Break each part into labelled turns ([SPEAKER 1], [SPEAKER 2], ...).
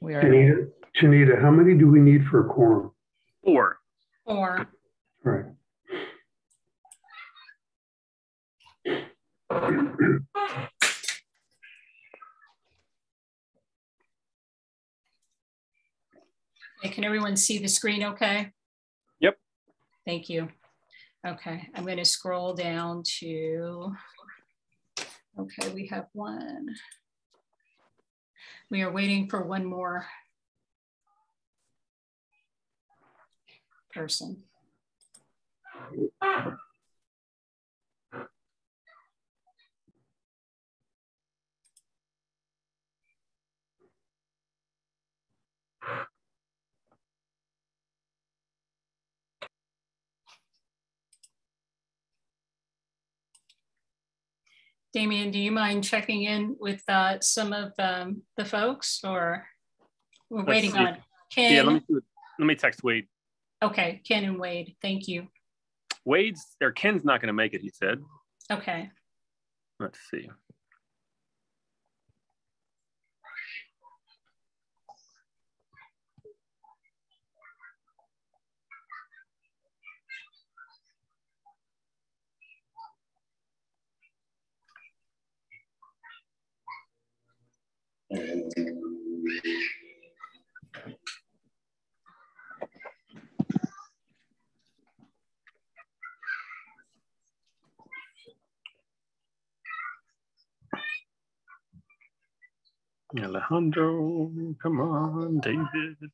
[SPEAKER 1] We are,
[SPEAKER 2] Janita, Janita, how many do we need for a quorum?
[SPEAKER 3] Four.
[SPEAKER 4] Four.
[SPEAKER 2] All right.
[SPEAKER 4] okay, can everyone see the screen okay?
[SPEAKER 3] Yep.
[SPEAKER 4] Thank you. Okay, I'm going to scroll down to, okay, we have one. We are waiting for one more person. Damien, do you mind checking in with uh, some of um, the folks or we're
[SPEAKER 3] Let's
[SPEAKER 4] waiting
[SPEAKER 3] see.
[SPEAKER 4] on
[SPEAKER 3] Yeah, let
[SPEAKER 4] Ken?
[SPEAKER 3] me let me text Wade.
[SPEAKER 4] Okay, Ken and Wade, thank you.
[SPEAKER 3] Wade's or Ken's not going to make it. He said.
[SPEAKER 4] Okay,
[SPEAKER 3] Let's see. Alejandro, come on, David.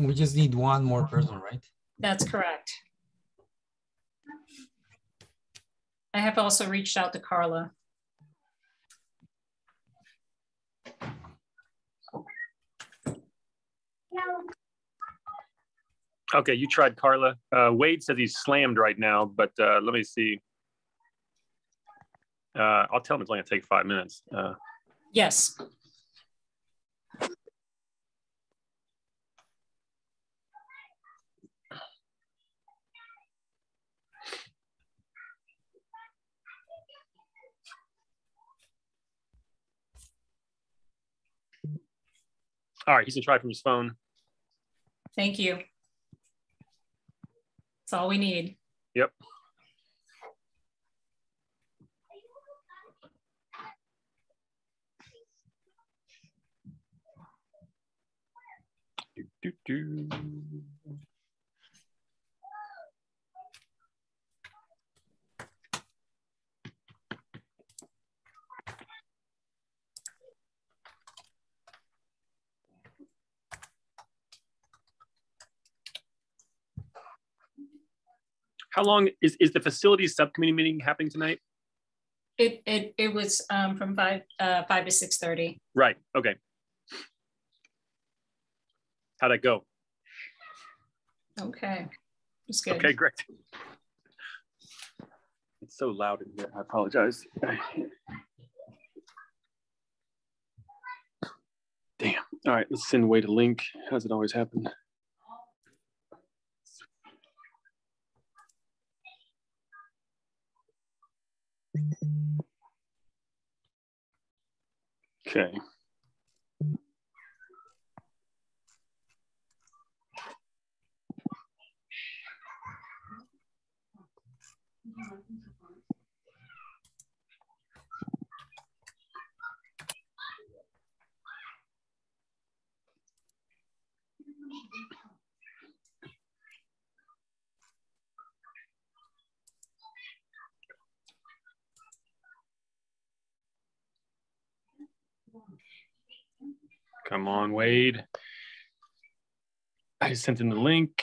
[SPEAKER 5] We just need one more person, right?
[SPEAKER 4] that's correct. I have also reached out to Carla.
[SPEAKER 3] Okay, you tried Carla. Uh, Wade says he's slammed right now, but uh, let me see. Uh, I'll tell him it's only gonna take five minutes. Uh,
[SPEAKER 4] Yes,
[SPEAKER 3] all right, he's gonna try from his phone.
[SPEAKER 4] thank you. That's all we need.
[SPEAKER 3] Yep. Do, do, do. How long is, is the facilities subcommittee meeting happening tonight?
[SPEAKER 4] It, it, it was um, from five, uh, five to 6.30.
[SPEAKER 3] Right, okay. How'd that go?
[SPEAKER 4] Okay, it's good.
[SPEAKER 3] Okay, great. It's so loud in here. I apologize. Damn. All right, let's send Wade a link. How's it always happen? Okay. Come on, Wade. I sent him the link.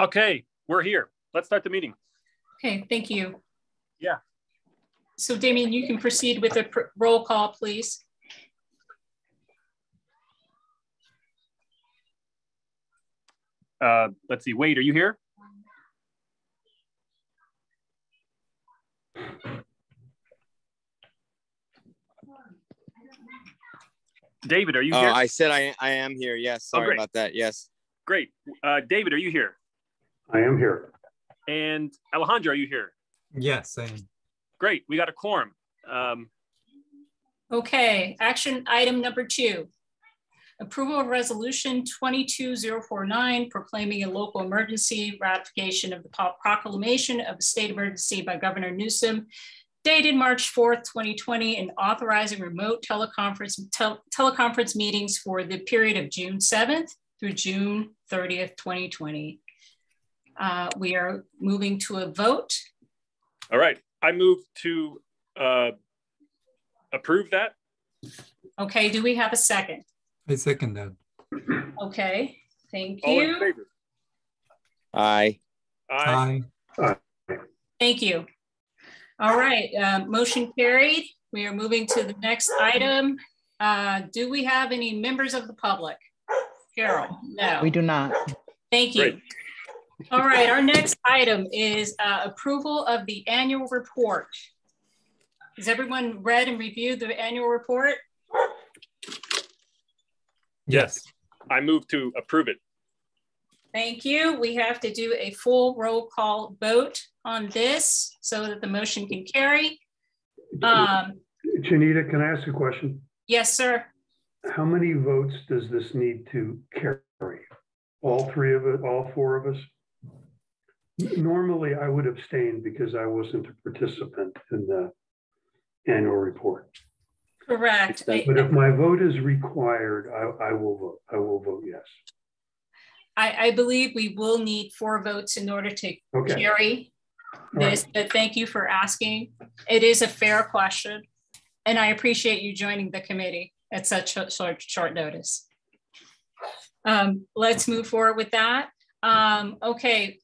[SPEAKER 3] Okay, we're here. Let's start the meeting.
[SPEAKER 4] Okay, thank you.
[SPEAKER 3] Yeah.
[SPEAKER 4] So Damien, you can proceed with the pr- roll call, please.
[SPEAKER 3] Uh, let's see. Wade, are you here? David, are you
[SPEAKER 1] Oh,
[SPEAKER 3] here?
[SPEAKER 1] I said I I am here. Yes. Sorry
[SPEAKER 3] great.
[SPEAKER 1] about that. Yes.
[SPEAKER 3] Great. Uh, David, are you here?
[SPEAKER 2] I am here.
[SPEAKER 3] And Alejandro, are you here?
[SPEAKER 5] Yes, same.
[SPEAKER 3] Great. We got a quorum. Um,
[SPEAKER 4] Okay, action item number two. Approval of resolution 22049 proclaiming a local emergency ratification of the proclamation of a state emergency by Governor Newsom dated March 4th, 2020, and authorizing remote teleconference, tel- teleconference meetings for the period of June 7th through June 30th, 2020. Uh, We are moving to a vote.
[SPEAKER 3] all right. I move to uh, approve that.
[SPEAKER 4] Okay, do we have a second?
[SPEAKER 5] I second that.
[SPEAKER 4] Okay, thank
[SPEAKER 3] All in
[SPEAKER 4] you.
[SPEAKER 3] favor?
[SPEAKER 1] Aye.
[SPEAKER 3] Aye.
[SPEAKER 5] Aye.
[SPEAKER 4] Thank you. All right, uh, motion carried. We are moving to the next item. Uh, Do we have any members of the public? Carol, no.
[SPEAKER 6] We do not.
[SPEAKER 4] Thank you.
[SPEAKER 3] Great.
[SPEAKER 4] All right, our next item is uh, approval of the annual report. Has everyone read and reviewed the annual report?
[SPEAKER 5] Yes.
[SPEAKER 3] I move to approve it.
[SPEAKER 4] Thank you. We have to do a full roll call vote on this so that the motion can carry. Um,
[SPEAKER 2] Janita, can I ask a question?
[SPEAKER 4] Yes, sir.
[SPEAKER 2] How many votes does this need to carry? All three of it, all four of us? Normally, I would abstain because I wasn't a participant in the annual report.
[SPEAKER 4] Correct.
[SPEAKER 2] But if my vote is required, I, I will vote, I will vote yes.
[SPEAKER 4] I I believe we will need four votes in order to
[SPEAKER 2] Okay.
[SPEAKER 4] carry
[SPEAKER 2] All right.
[SPEAKER 4] this, but thank you for asking. It is a fair question. And I appreciate you joining the committee at such short, short notice. Um, let's move forward with that. Um, okay.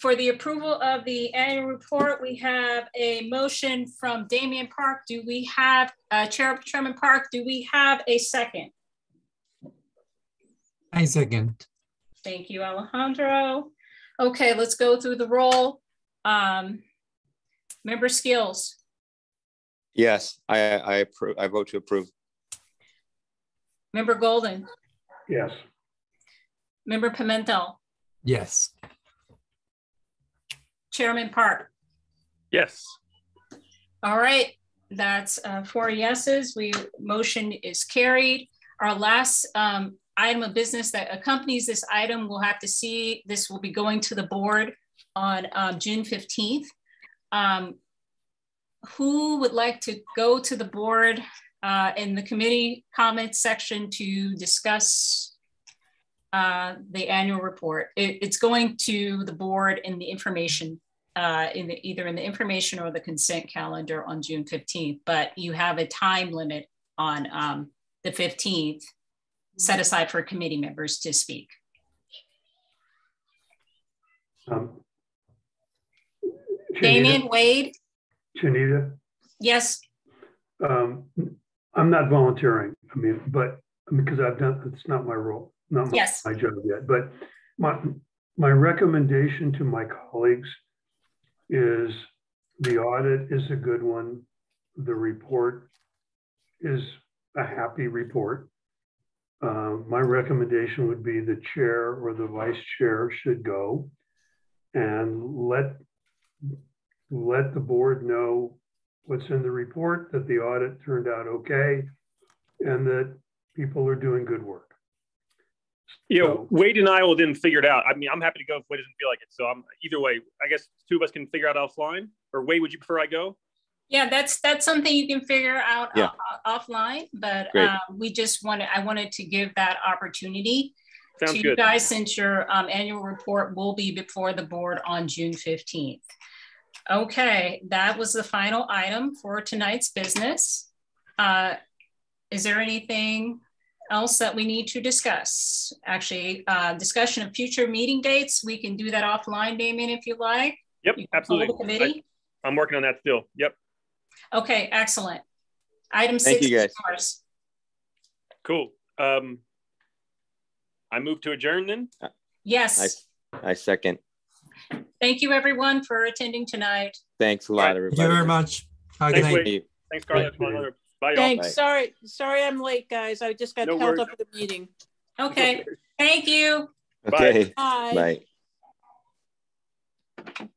[SPEAKER 4] For the approval of the annual report, we have a motion from Damian Park. Do we have, uh, Chair, Chairman Park, do we have a second?
[SPEAKER 5] I second.
[SPEAKER 4] Thank you, Alejandro. Okay, let's go through the roll. Um, member Skills,
[SPEAKER 1] Yes. I I approve. I vote to approve.
[SPEAKER 4] member Golden,
[SPEAKER 2] Yes,
[SPEAKER 4] member Pimentel,
[SPEAKER 5] Yes.
[SPEAKER 4] Chairman Park.
[SPEAKER 3] Yes.
[SPEAKER 4] All right, that's uh, four yeses. We, motion is carried. Our last um, item of business that accompanies this item, we'll have to see, this will be going to the board on um, June 15th. Um, Who would like to go to the board uh, in the committee comments section to discuss uh, the annual report? It- It's going to the board in the information uh, in the, either in the information or the consent calendar on June 15th, but you have a time limit on um, the 15th set aside for committee members to speak.
[SPEAKER 2] um.
[SPEAKER 4] Damien, Wade,
[SPEAKER 2] Janita,
[SPEAKER 4] yes,
[SPEAKER 2] um, I'm not volunteering, I mean, but, because I've done, it's not my role, not my
[SPEAKER 4] yes,
[SPEAKER 2] my job yet, but my, my recommendation to my colleagues is the audit is a good one. The report is a happy report. Uh, my recommendation would be the chair or the vice chair should go and let, let the board know what's in the report, that the audit turned out okay, and that people are doing good work.
[SPEAKER 3] You know,
[SPEAKER 2] So-
[SPEAKER 3] Wade and I will then figure it out. I mean, I'm happy to go if Wade doesn't feel like it. So I'm either way. I guess two of us can figure out offline. Or Wade, would you prefer I go?
[SPEAKER 4] Yeah, that's, that's something you can figure out
[SPEAKER 1] Yeah.
[SPEAKER 4] o- offline, but uh, we just wanted, I wanted to give that opportunity
[SPEAKER 3] Sounds
[SPEAKER 4] to you guys, since your um, annual report will be before the board on June 15th. Okay, that was the final item for tonight's business. Uh, Is there anything else that we need to discuss? Actually, uh, discussion of future meeting dates, we can do that offline, Damien, if you like.
[SPEAKER 3] Yep,
[SPEAKER 4] You
[SPEAKER 3] absolutely.
[SPEAKER 4] the Committee.
[SPEAKER 3] I, am working on that still. Yep,
[SPEAKER 4] Okay, excellent. Item
[SPEAKER 1] Thank
[SPEAKER 4] six.
[SPEAKER 1] you, guys.
[SPEAKER 4] is
[SPEAKER 3] cool. Um, I move to adjourn then.
[SPEAKER 4] Yes,
[SPEAKER 1] I second.
[SPEAKER 4] Thank you, everyone, for attending tonight.
[SPEAKER 1] Thanks a lot,
[SPEAKER 3] right.
[SPEAKER 1] everybody.
[SPEAKER 5] Thank you very much. Right,
[SPEAKER 3] Thanks, Thanks, Carla.
[SPEAKER 2] Thanks.
[SPEAKER 3] Bye,
[SPEAKER 6] Thanks.
[SPEAKER 1] Bye.
[SPEAKER 6] Sorry, sorry, I'm late, guys. I just got
[SPEAKER 3] no
[SPEAKER 6] held up at the meeting.
[SPEAKER 4] Okay. No Thank you.
[SPEAKER 1] Okay. Bye.
[SPEAKER 6] Bye.
[SPEAKER 1] Bye.